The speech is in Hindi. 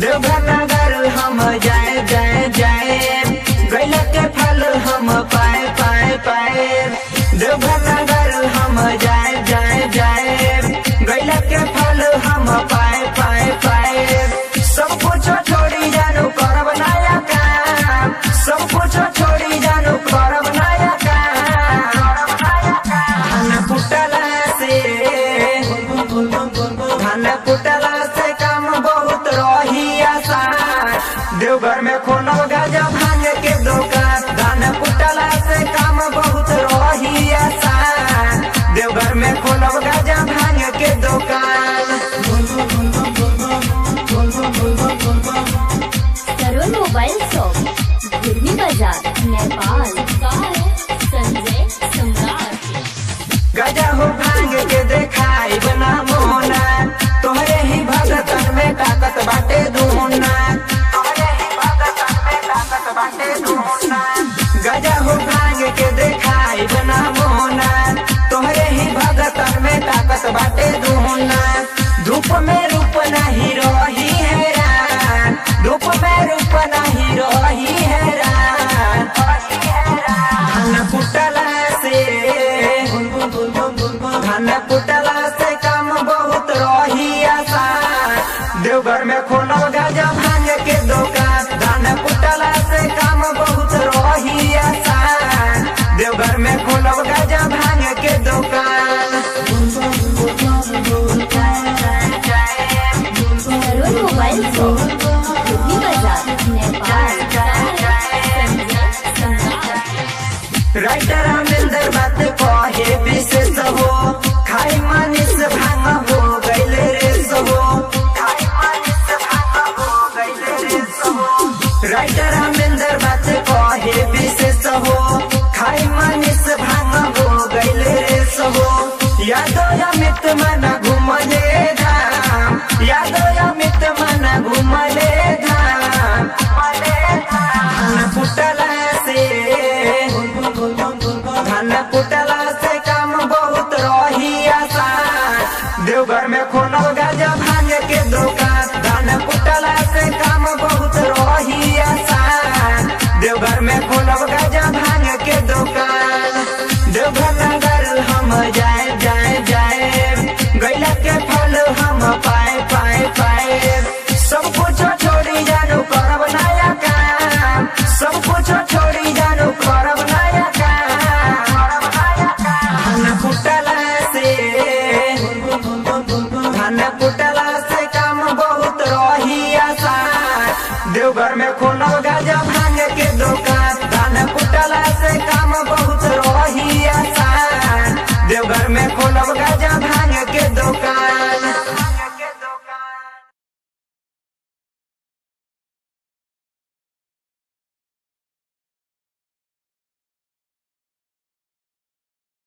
देवघर नगर हम जाए जाए जाए के फल हम पाए पाए पाए। धान कुटला से काम बहुत रही आसान देवघर में कोनो गाजा भाँग के दुकान। धान कुटला से काम बहुत रही आसान देवघर में कोनो गाजा भाँग के दुकान। Mobile shop. गुरमी बाज़ार नेपाल। संजय सम्राट गजा हो भाँग के देखाई बाटे दूना देवघर में खोलो गाजा भाँग के दुकान। धान कुटला से काम बहुत रही आसान। देवघर में खोलो गाजा भाँग के दुकान। मोबाइल संजय राइटर अमरिंदर बात कहे विशेष हो खाई राइटर अमरिंदर बात कहे, विशेष हो। खाई मानिस भाँग हो गैले रे हो यादो अमित मन घुमले धाम। यादो अमित मन घुमले धाम। धान से। धान मन से काम बहुत रही आसान। देवघर में खोलो गाजा भाँग के दुकान। धन से काम बहुत रही आसान। देवघर भाँग के दुकान।